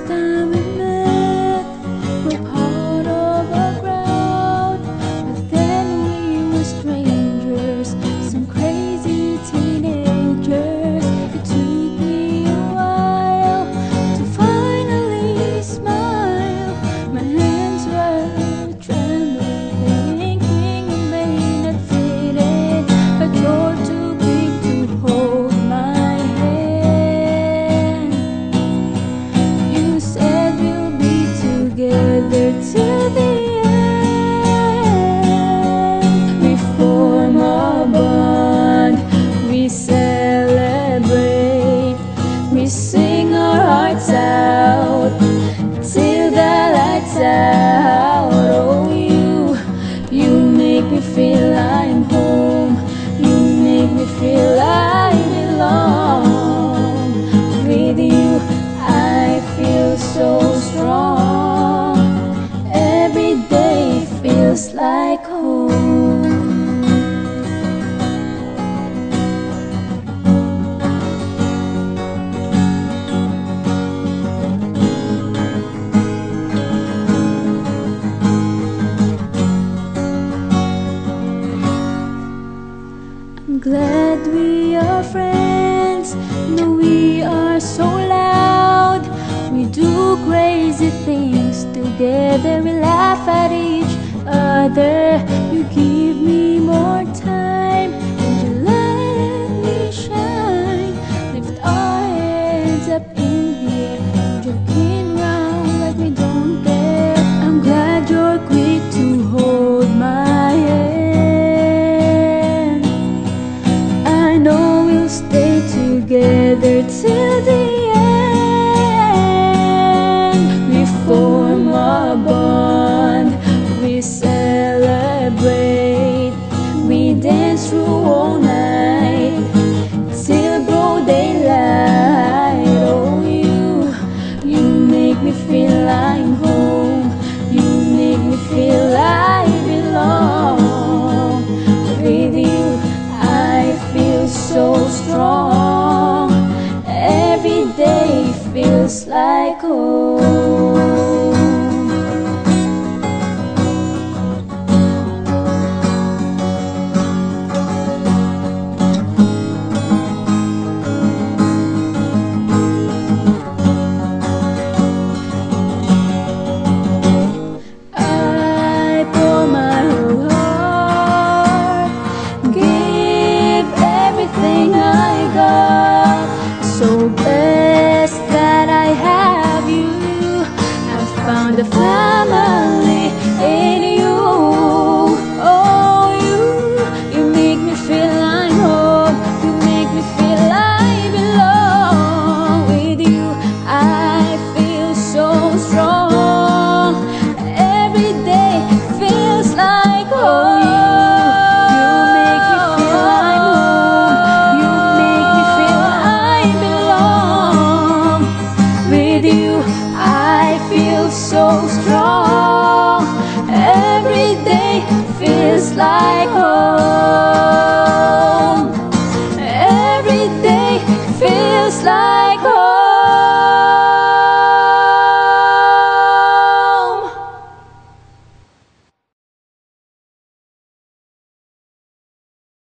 time in glad we are friends. No, we are so loud. We do crazy things together. We laugh at each other. You give me more time and you let me shine. Lift our heads up in the air, joking round like we don't care. I'm glad you're quick to hold my hand. I know we'll stay together. Just like home. you. I feel so strong. Every day feels like home.